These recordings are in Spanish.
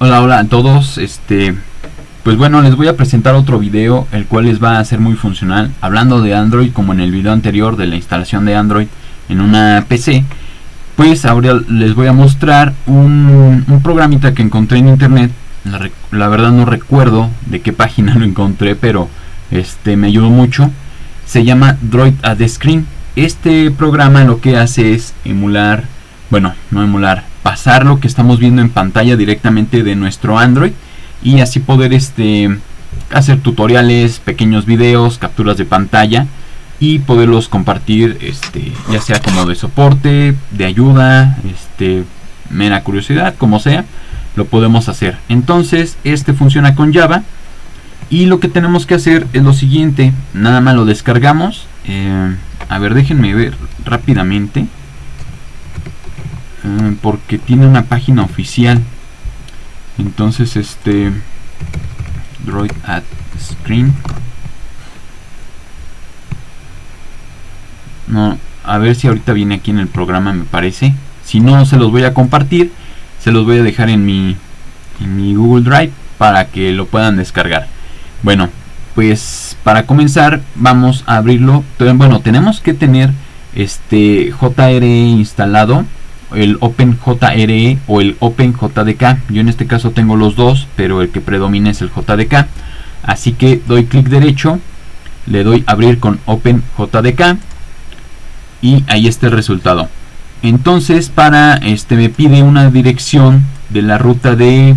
Hola, hola a todos. Este, pues bueno, les voy a presentar otro video, el cual les va a ser muy funcional. Hablando de Android, como en el video anterior de la instalación de Android en una PC, pues ahora les voy a mostrar un, programita que encontré en internet. La, la, verdad no recuerdo de qué página lo encontré, pero este me ayudó mucho. Se llama Droid at the Screen. Este programa lo que hace es emular, bueno, no emular, pasar lo que estamos viendo en pantalla directamente de nuestro Android y así poder este hacer tutoriales, pequeños videos, capturas de pantalla y poderlos compartir este ya sea como de soporte, de ayuda, este mera curiosidad, como sea, lo podemos hacer. Entonces, este funciona con Java y lo que tenemos que hacer es lo siguiente, nada más lo descargamos. Eh, a ver, déjenme ver rápidamente. Eh, porque tiene una página oficial. Entonces este droid at screen no a ver si ahorita viene aquí en el programa me parece. Si no se los voy a compartir. Se los voy a dejar en mi en mi google drive para que lo puedan descargar. Bueno pues para comenzar vamos a abrirlo. Bueno tenemos que tener este JRE instalado el OpenJRE o el OpenJDK. Yo en este caso tengo los dos, pero el que predomina es el JDK. Así que doy clic derecho, le doy abrir con OpenJDK y ahí está el resultado. Entonces para este me pide una dirección de la ruta de,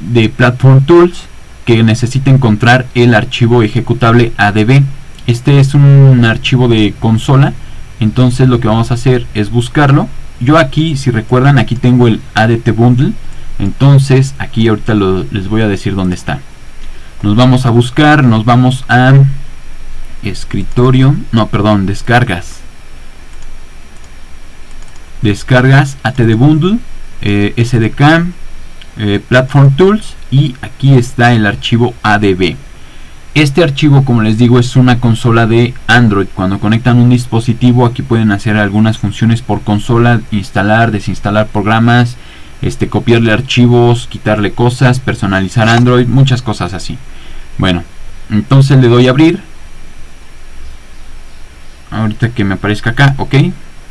de Platform Tools que necesita encontrar el archivo ejecutable ADB. Este es un archivo de consola. Entonces lo que vamos a hacer es buscarlo yo aquí, si recuerdan, aquí tengo el ADT Bundle. Entonces, aquí ahorita les voy a decir dónde está. Nos vamos a buscar, nos vamos a escritorio, no, perdón, descargas. Descargas ATD Bundle, eh, SDK, eh, Platform Tools y aquí está el archivo ADB. Este archivo, como les digo, es una consola de Android. Cuando conectan un dispositivo, aquí pueden hacer algunas funciones por consola, instalar, desinstalar programas, este, copiarle archivos, quitarle cosas, personalizar Android, muchas cosas así. Bueno, entonces le doy a abrir. Ahorita que me aparezca acá, ok.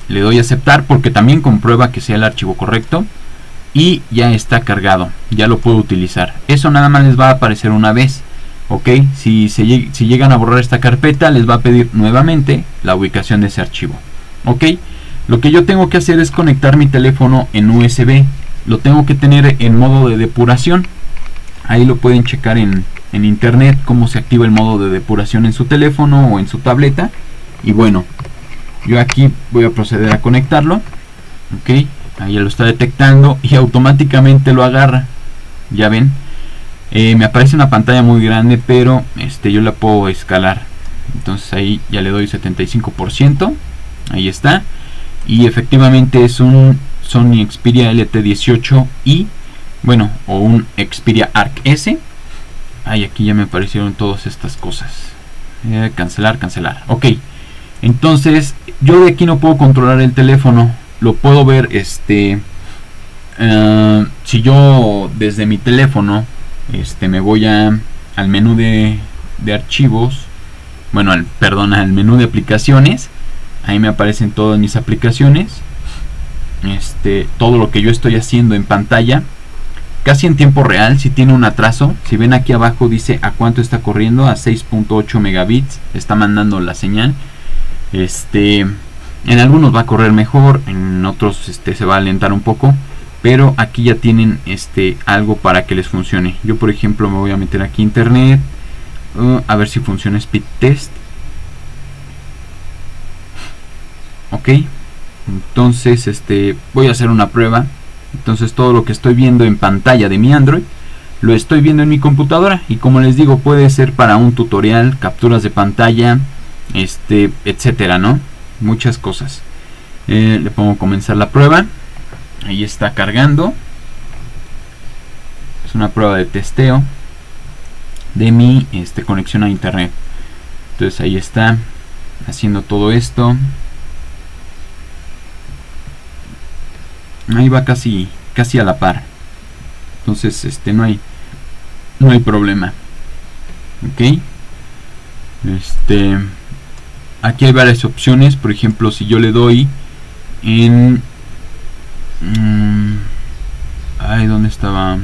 Le doy a aceptar porque también comprueba que sea el archivo correcto. Y ya está cargado, ya lo puedo utilizar. Eso nada más les va a aparecer una vez ok si, si llegan a borrar esta carpeta les va a pedir nuevamente la ubicación de ese archivo. Ok lo que yo tengo que hacer es conectar mi teléfono en USB lo tengo que tener en modo de depuración. Ahí lo pueden checar en, internet cómo se activa el modo de depuración en su teléfono o en su tableta. Y bueno yo aquí voy a proceder a conectarlo. Ok ahí lo está detectando y automáticamente lo agarra. Ya ven eh, me aparece una pantalla muy grande pero este yo la puedo escalar. Entonces ahí ya le doy 75% ahí está. Y efectivamente es un Sony Xperia LT18 y bueno o un Xperia Arc S. Ahí aquí ya me aparecieron todas estas cosas. Eh, cancelar cancelar. Ok. Entonces yo de aquí no puedo controlar el teléfono. Lo puedo ver este eh, si yo desde mi teléfono este me voy a al menú de, de archivos bueno al perdón al menú de aplicaciones. Ahí me aparecen todas mis aplicaciones. Este todo lo que yo estoy haciendo en pantalla casi en tiempo real si tiene un atraso. Si ven aquí abajo dice a cuánto está corriendo a 6.8 megabits está mandando la señal. Este en algunos va a correr mejor en otros este se va a alentar un poco pero aquí ya tienen este algo para que les funcione. Yo por ejemplo me voy a meter aquí internet uh, a ver si funciona speed test. Ok. Entonces este voy a hacer una prueba. Entonces todo lo que estoy viendo en pantalla de mi android lo estoy viendo en mi computadora. Y como les digo puede ser para un tutorial capturas de pantalla este etcétera no muchas cosas. Eh, le pongo comenzar la prueba ahí está cargando. Es una prueba de testeo de mi este, conexión a internet. Entonces ahí está haciendo todo esto. Ahí va casi casi a la par. Entonces este no hay no hay problema. Ok. Este aquí hay varias opciones. Por ejemplo si yo le doy en mmm, ay estaba.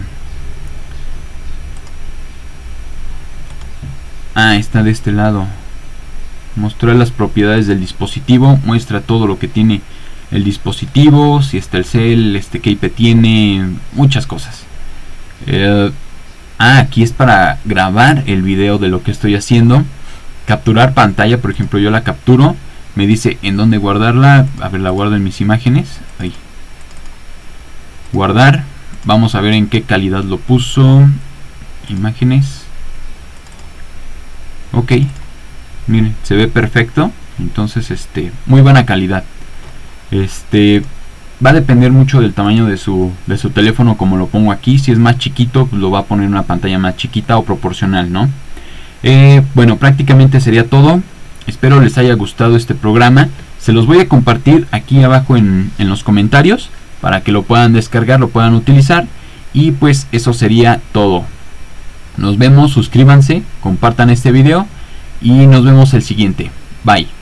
Ah está de este lado. Mostrar las propiedades del dispositivo muestra todo lo que tiene el dispositivo si está el cel este que IP tiene muchas cosas. Eh, ah aquí es para grabar el video de lo que estoy haciendo. Capturar pantalla por ejemplo yo la capturo me dice en dónde guardarla a ver la guardo en mis imágenes ahí. Guardar vamos a ver en qué calidad lo puso. Imágenes. Ok. Miren se ve perfecto. Entonces este muy buena calidad. Este va a depender mucho del tamaño de su, de su teléfono como lo pongo aquí. Si es más chiquito pues lo va a poner en una pantalla más chiquita o proporcional no eh, bueno prácticamente sería todo. Espero les haya gustado este programa. Se los voy a compartir aquí abajo en, en los comentarios para que lo puedan descargar lo puedan utilizar. Y pues eso sería todo. Nos vemos suscríbanse compartan este video y nos vemos el siguiente. Bye